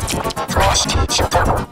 Flash, Chicago.